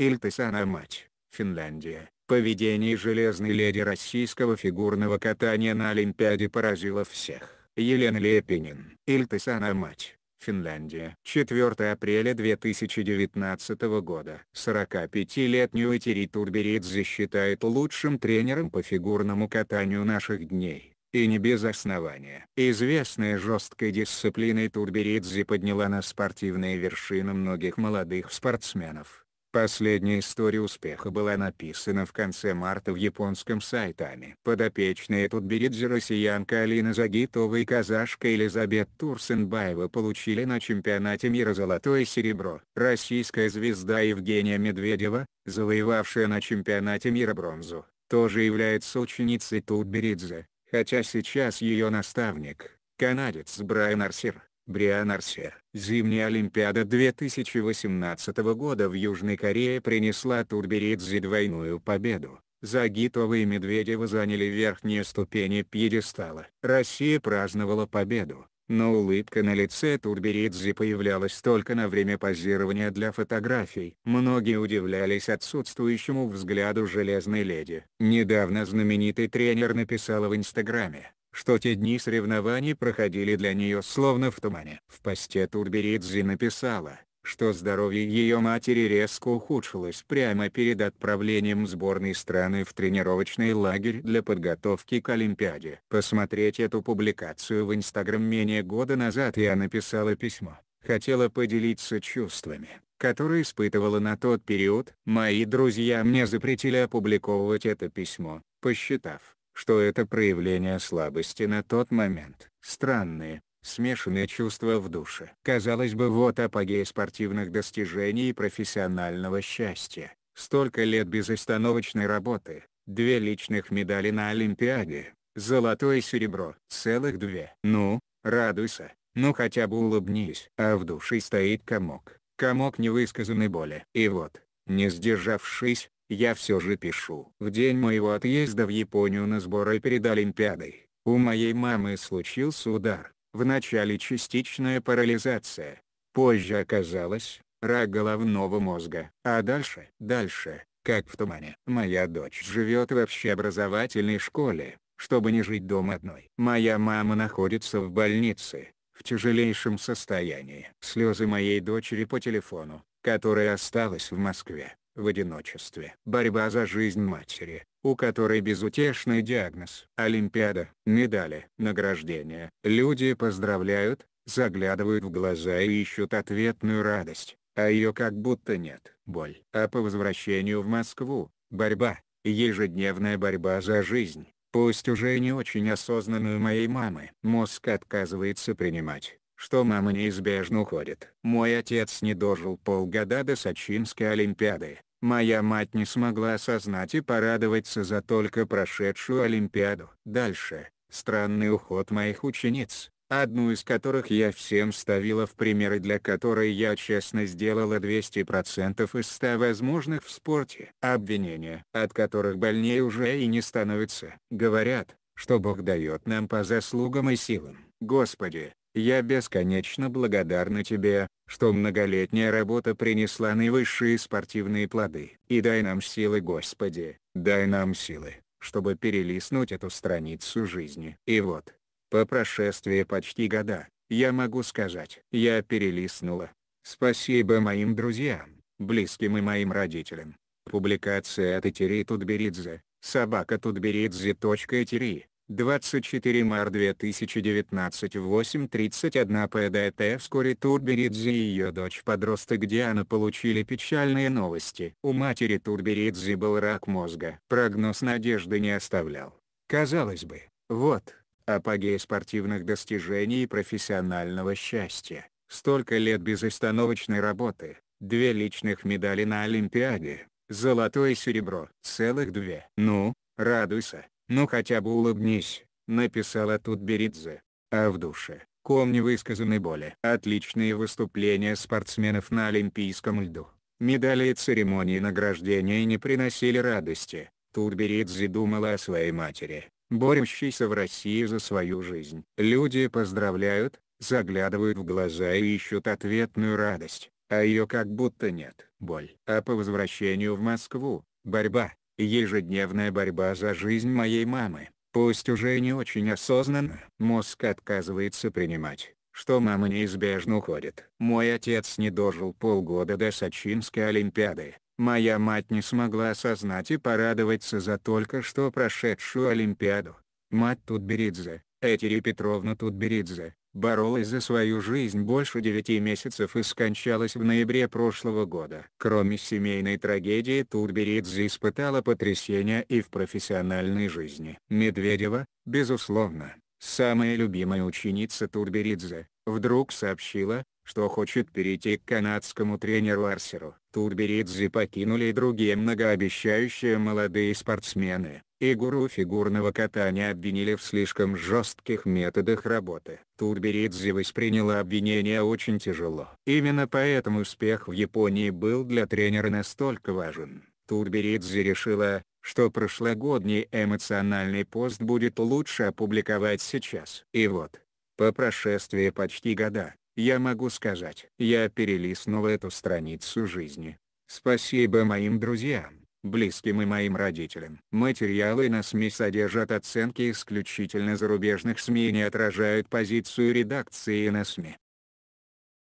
Ильтесана мать, Финляндия. Поведение железной леди российского фигурного катания на Олимпиаде поразило всех. Елена Лепинин. Ильтесана мать, Финляндия. 4 апреля 2019 года. 45-летнюю Этери Турберидзе считает лучшим тренером по фигурному катанию наших дней. И не без основания. Известная жесткой дисциплиной Турберидзе подняла на спортивные вершины многих молодых спортсменов. Последняя история успеха была написана в конце марта в японском сайтами. Подопечные Тутберидзе россиянка Алина Загитова и казашка Елизабет Турсенбаева получили на чемпионате мира золотое серебро. Российская звезда Евгения Медведева, завоевавшая на чемпионате мира бронзу, тоже является ученицей Тутберидзе, хотя сейчас ее наставник, канадец Брайан Арсер, Бриан Арсе. Зимняя Олимпиада 2018 года в Южной Корее принесла Турберидзе двойную победу. Загитова и Медведева заняли верхние ступени пьедестала. Россия праздновала победу, но улыбка на лице Турберидзе появлялась только на время позирования для фотографий. Многие удивлялись отсутствующему взгляду железной леди. Недавно знаменитый тренер написал в инстаграме, что те дни соревнований проходили для нее словно в тумане. В посте Турберидзе написала, что здоровье ее матери резко ухудшилось прямо перед отправлением сборной страны в тренировочный лагерь для подготовки к Олимпиаде. Посмотреть эту публикацию в Инстаграм менее года назад я написала письмо. Хотела поделиться чувствами, которые испытывала на тот период. Мои друзья мне запретили опубликовывать это письмо, посчитав, что это проявление слабости на тот момент. Странные, смешанные чувства в душе. Казалось бы вот апогей спортивных достижений и профессионального счастья. Столько лет безостановочной работы, две личных медали на Олимпиаде, золотое и серебро, целых две. Ну, радуйся, ну хотя бы улыбнись. А в душе стоит комок, комок невысказанной боли. И вот, не сдержавшись, я все же пишу. В день моего отъезда в Японию на сборы перед Олимпиадой, у моей мамы случился удар, вначале частичная парализация, позже оказалось, рак головного мозга, а дальше, дальше, как в тумане. Моя дочь живет в общеобразовательной школе, чтобы не жить дома одной. Моя мама находится в больнице, в тяжелейшем состоянии. Слезы моей дочери по телефону, которая осталась в Москве, в одиночестве. Борьба за жизнь матери, у которой безутешный диагноз. Олимпиада, медали, награждения. Люди поздравляют, заглядывают в глаза и ищут ответную радость, а ее как будто нет. Боль. А по возвращению в Москву, борьба, ежедневная борьба за жизнь. Пусть уже не очень осознанную моей мамы. Мозг отказывается принимать что мама неизбежно уходит. Мой отец не дожил полгода до Сочинской Олимпиады. Моя мать не смогла осознать и порадоваться за только прошедшую Олимпиаду. Дальше, странный уход моих учениц, одну из которых я всем ставила в примеры для которой я честно сделала 200% из 100 возможных в спорте. Обвинения, от которых больнее уже и не становится. Говорят, что Бог дает нам по заслугам и силам. Господи, я бесконечно благодарна Тебе, что многолетняя работа принесла наивысшие спортивные плоды. И дай нам силы Господи, дай нам силы, чтобы перелистнуть эту страницу жизни. И вот, по прошествии почти года, я могу сказать, я перелистнула. Спасибо моим друзьям, близким и моим родителям. Публикация от Этери Тутберидзе, собака Тутберидзе.этери. 24 марта 2019 8.31 ПДТ Вскоре Турберидзе и ее дочь-подросток Диана получили печальные новости. У матери Турберидзе был рак мозга. Прогноз надежды не оставлял. Казалось бы, вот, апогей спортивных достижений и профессионального счастья. Столько лет безостановочной работы, две личных медали на Олимпиаде, золотое и серебро, целых две. Ну, радуйся. «Ну хотя бы улыбнись», — написала тут Беридзе. А в душе, ком невысказанной боли. Отличные выступления спортсменов на Олимпийском льду. Медали и церемонии награждения не приносили радости. Тут Беридзе думала о своей матери, борющейся в России за свою жизнь. Люди поздравляют, заглядывают в глаза и ищут ответную радость, а ее как будто нет. Боль. А по возвращению в Москву, борьба, ежедневная борьба за жизнь моей мамы, пусть уже не очень осознанно. Мозг отказывается принимать, что мама неизбежно уходит. Мой отец не дожил полгода до Сочинской Олимпиады. Моя мать не смогла осознать и порадоваться за только что прошедшую Олимпиаду. Мать Тутберидзе, Этери Петровна Тутберидзе, боролась за свою жизнь больше девяти месяцев и скончалась в ноябре прошлого года. Кроме семейной трагедии Тутберидзе испытала потрясения и в профессиональной жизни. Медведева, безусловно, самая любимая ученица Турберидзе, вдруг сообщила, что хочет перейти к канадскому тренеру Арсеру. Турберидзе покинули и другие многообещающие молодые спортсмены, и гуру фигурного катания обвинили в слишком жестких методах работы. Турберидзе восприняла обвинение очень тяжело. Именно поэтому успех в Японии был для тренера настолько важен. Турберидзе решила, что прошлогодний эмоциональный пост будет лучше опубликовать сейчас. И вот, по прошествии почти года, я могу сказать, я перелистнул эту страницу жизни. Спасибо моим друзьям, близким и моим родителям. Материалы на СМИ содержат оценки исключительно зарубежных СМИ и не отражают позицию редакции на СМИ.